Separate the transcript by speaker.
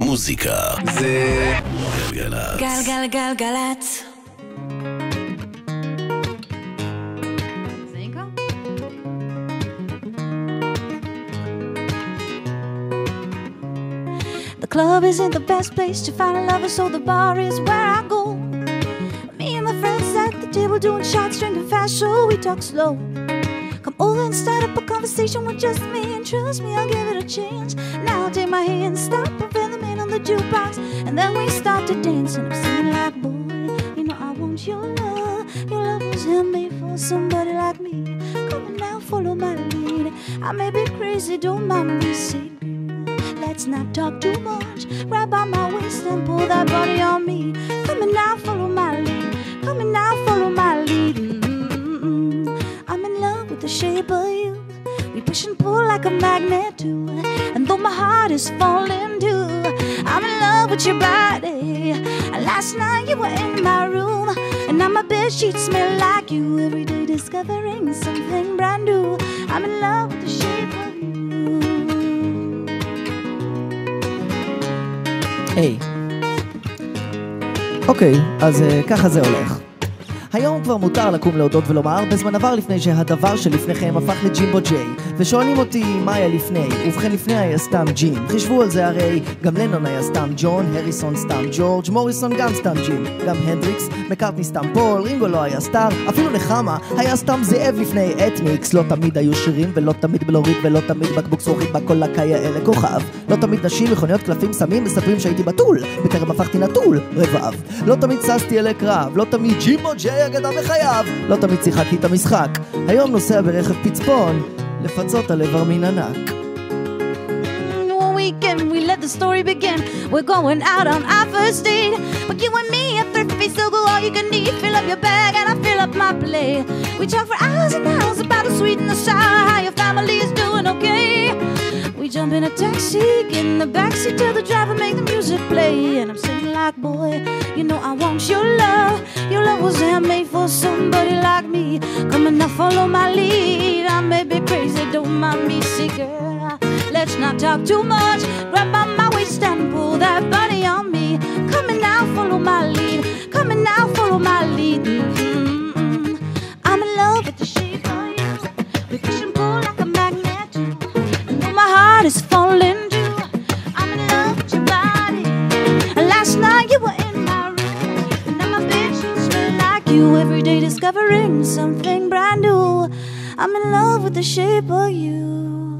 Speaker 1: מוזיקה זה גלגלצ.
Speaker 2: גלגלגלגלצ.
Speaker 3: The club isn't the best place to find a lover, so the bar is where I go. Me and my friends at the table doing shots, drinking fast, so we talk slow. Come over and start up a conversation with just me, and trust me, I'll give it a chance. Now take my hand, stop, and the jukebox, and then we start to dance. And I'm singing like, boy, you know I want your love. Your love was handmade for somebody like me. Come on now, follow my lead. I may be crazy, don't mind me, say. Let's not talk too much. Grab on my waist and pull that body on me. Come on now, follow my lead. Come on now, follow my lead. I'm in love with the shape of you. We push and pull like a magnet too. And though my heart is falling too, with your body. Last night you were in my room, and now my bed sheets smell like you. Every day discovering something brand new. I'm in love with the shape of you.
Speaker 4: היי. אוקיי, אז אה, ככה זה הולך. היום כבר מותר לקום להודות ולומר, בזמן עבר לפני שהדבר שלפניכם הפך לג'ימבו ג'יי. ושואלים אותי מה היה לפני, ובכן לפני היה סתם ג'ים. חישבו על זה הרי, גם לנון היה סתם ג'ון, הריסון סתם ג'ורג', מוריסון גם סתם ג'ים. גם הנדריקס, מקארטני סתם פול, רינגו לא היה סטאר, אפילו נחמה היה סתם זאב לפני אתניקס. לא תמיד היו שירים, ולא תמיד בלורית, ולא תמיד בקבוק זכוכית בקולה כיאה כוכב. לא תמיד נשים, מכוניות, קלפים, סמים, מספרים שהייתי בתול, בטרם הפכתי נטול, רבב. לא תמיד ששתי אלי קרב, לא תמיד ג'ימבו ג'יי אגדה בחייו, לא תמיד שיחקתי את המשחק. היום נוסע ברכב פצפון, לפצות על איבר מין ענק.
Speaker 3: Weekend we let the story begin. We're going out on our first date. But you and me are thrifty, so go all you can eat. Fill up your bag and I fill up my plate. We talk for hours and hours about the sweet and the sour, how your family is doing okay. We jump in a taxi, get in the backseat, tell the driver make the music play. And I'm singing like, boy, you know I want your love. Your love was handmade for somebody like me. Come and now follow my lead. I may be crazy, don't mind me, see girl. Let's not talk too much. Grab on my waist and pull that body on me. Come and now follow my lead. Come and now follow my lead. Mm-mm-mm. I'm in love with the shape of you. We push and pull like a magnet. And my heart is Every day discovering something brand new. I'm in love with the shape of you.